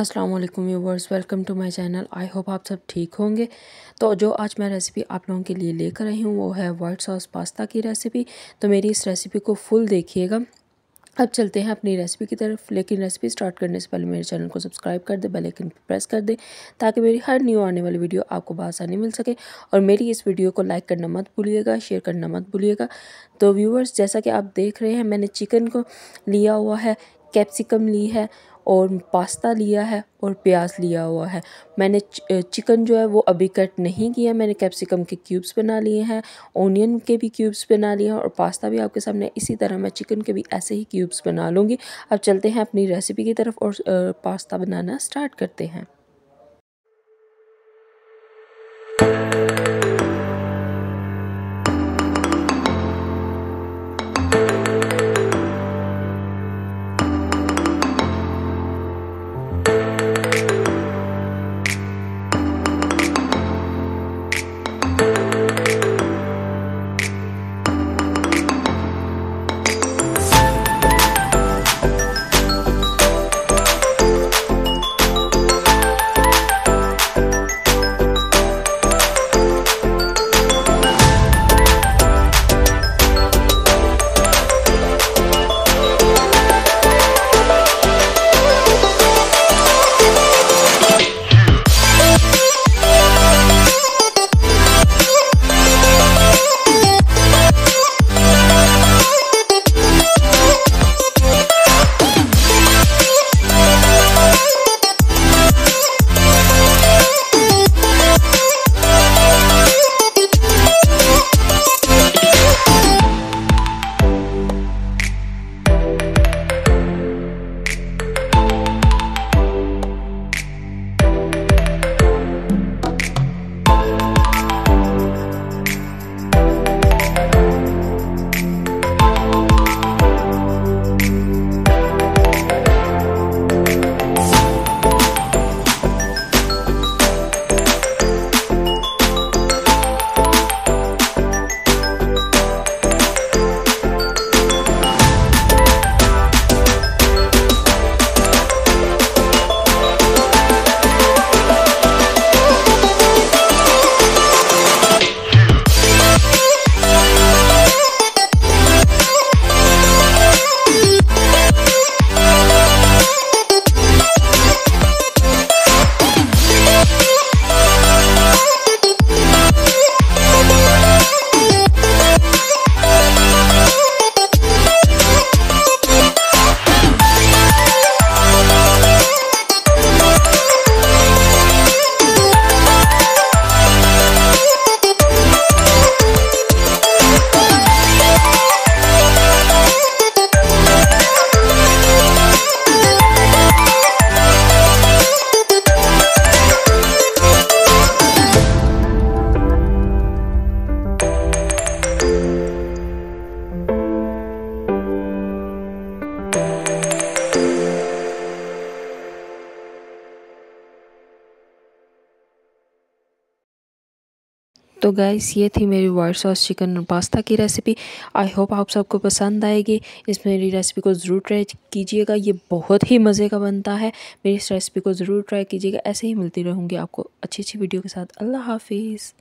अस्सलाम वालेकुम viewers welcome to my channel I hope आप सब ठीक होंगे। तो जो आज मैं रेसिपी आप लोगों के लिए लेकर आई हूँ, वो है वाइट सॉस पास्ता की रेसिपी तो मेरी इस रेसिपी को फुल देखिएगा। अब चलते हैं अपनी रेसिपी की तरफ़। लेकिन रेसिपी स्टार्ट करने से पहले मेरे चैनल को सब्सक्राइब कर दे बेल आइकन प्रेस कर दे, ताकि मेरी हर न्यू आने वाली वीडियो आपको बसानी मिल सके। और मेरी इस वीडियो को लाइक करना मत भूलिएगा शेयर करना मत भूलिएगा। तो व्यूवर्स जैसा कि आप देख रहे हैं, मैंने चिकन को लिया हुआ है कैप्सिकम ली है और पास्ता लिया है और प्याज लिया हुआ है। मैंने चिकन जो है वो अभी कट नहीं किया मैंने कैप्सिकम के क्यूब्स बना लिए हैं ओनियन के भी क्यूब्स बना लिए हैं और पास्ता भी आपके सामने इसी तरह मैं चिकन के भी ऐसे ही क्यूब्स बना लूँगी। अब चलते हैं अपनी रेसिपी की तरफ़ और पास्ता बनाना स्टार्ट करते हैं। तो गैस ये थी मेरी वाइट सॉस चिकन और पास्ता की रेसिपी आई होप आप सबको पसंद आएगी. इस मेरी रेसिपी को ज़रूर ट्राई कीजिएगा. ये बहुत ही मज़े का बनता है. मेरी इस रेसिपी को ज़रूर ट्राई कीजिएगा. ऐसे ही मिलती रहूँगी आपको अच्छी अच्छी वीडियो के साथ. अल्लाह हाफिज़.